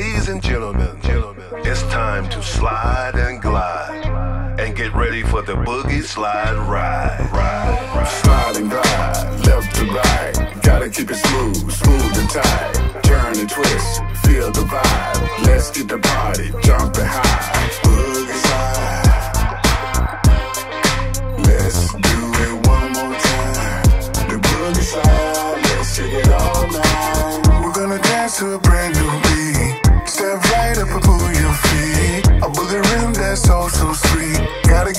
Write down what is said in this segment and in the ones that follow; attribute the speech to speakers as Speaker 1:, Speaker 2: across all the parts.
Speaker 1: Ladies and gentlemen, it's time to slide and glide and get ready for the boogie slide ride. Ride, ride.
Speaker 2: Slide and glide, left to right. Gotta keep it smooth, smooth and tight. Turn and twist, feel the vibe. Let's get the party jumping high. Boogie slide. Let's do it one more time. The boogie slide, let's check it all night. We're gonna dance to a brand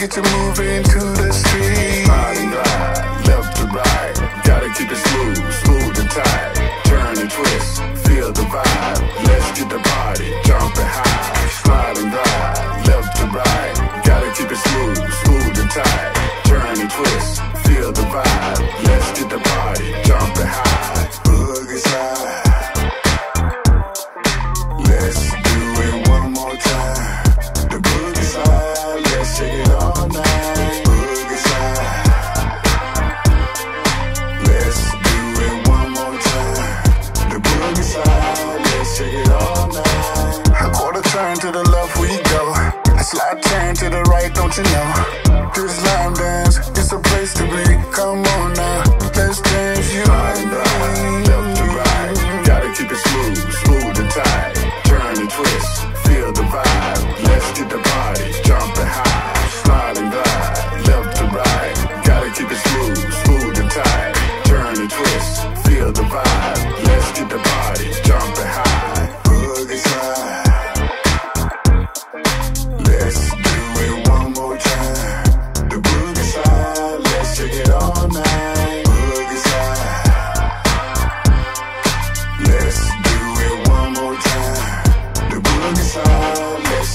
Speaker 2: get you moving to the street. to the right, don't you know? This line dance—it's a place to be. Come on now.